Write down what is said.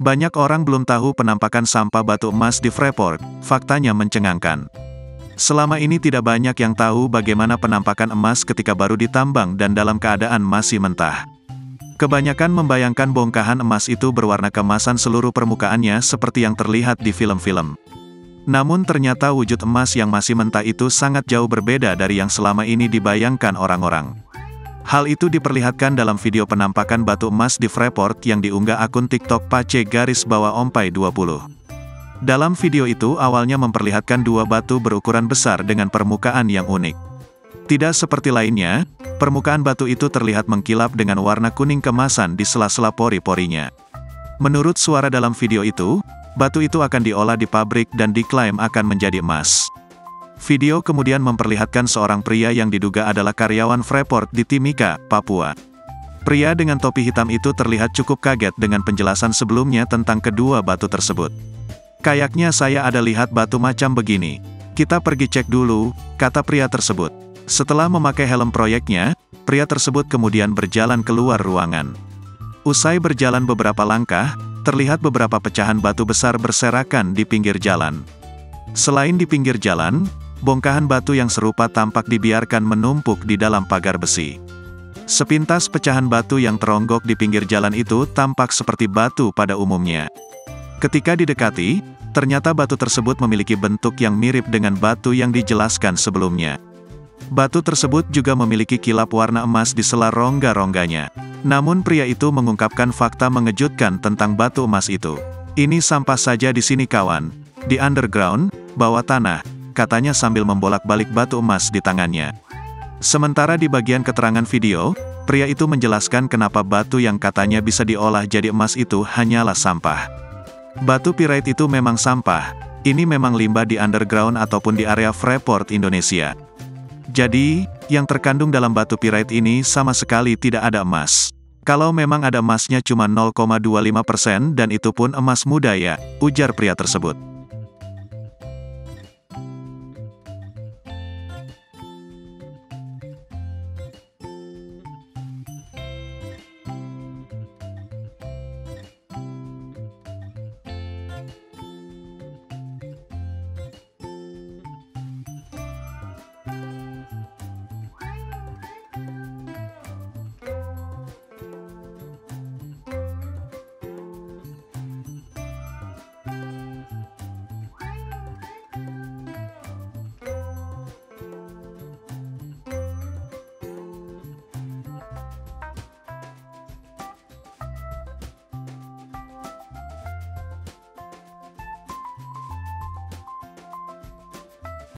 Banyak orang belum tahu penampakan sampah batu emas di Freeport, faktanya mencengangkan. Selama ini tidak banyak yang tahu bagaimana penampakan emas ketika baru ditambang dan dalam keadaan masih mentah. Kebanyakan membayangkan bongkahan emas itu berwarna kemasan seluruh permukaannya seperti yang terlihat di film-film. Namun ternyata wujud emas yang masih mentah itu sangat jauh berbeda dari yang selama ini dibayangkan orang-orang. Hal itu diperlihatkan dalam video penampakan batu emas di Freeport yang diunggah akun TikTok Pace garis bawah Ompai 20. Dalam video itu awalnya memperlihatkan dua batu berukuran besar dengan permukaan yang unik. Tidak seperti lainnya, permukaan batu itu terlihat mengkilap dengan warna kuning kemasan di sela-sela pori-porinya. Menurut suara dalam video itu, batu itu akan diolah di pabrik dan diklaim akan menjadi emas. Video kemudian memperlihatkan seorang pria yang diduga adalah karyawan Freeport di Timika, Papua. Pria dengan topi hitam itu terlihat cukup kaget dengan penjelasan sebelumnya tentang kedua batu tersebut. Kayaknya saya ada lihat batu macam begini. Kita pergi cek dulu, kata pria tersebut. Setelah memakai helm proyeknya, pria tersebut kemudian berjalan keluar ruangan. Usai berjalan beberapa langkah, terlihat beberapa pecahan batu besar berserakan di pinggir jalan. Selain di pinggir jalan, bongkahan batu yang serupa tampak dibiarkan menumpuk di dalam pagar besi. Sepintas pecahan batu yang teronggok di pinggir jalan itu tampak seperti batu pada umumnya. Ketika didekati, ternyata batu tersebut memiliki bentuk yang mirip dengan batu yang dijelaskan sebelumnya. Batu tersebut juga memiliki kilap warna emas di sela rongga-rongganya. Namun pria itu mengungkapkan fakta mengejutkan tentang batu emas itu. Ini sampah saja di sini kawan. Di underground, bawah tanah, katanya sambil membolak-balik batu emas di tangannya. Sementara di bagian keterangan video, pria itu menjelaskan kenapa batu yang katanya bisa diolah jadi emas itu hanyalah sampah. Batu pirite itu memang sampah, ini memang limbah di underground ataupun di area Freeport, Indonesia. Jadi, yang terkandung dalam batu pirite ini sama sekali tidak ada emas. Kalau memang ada emasnya cuma 0,25% dan itu pun emas muda ya, ujar pria tersebut.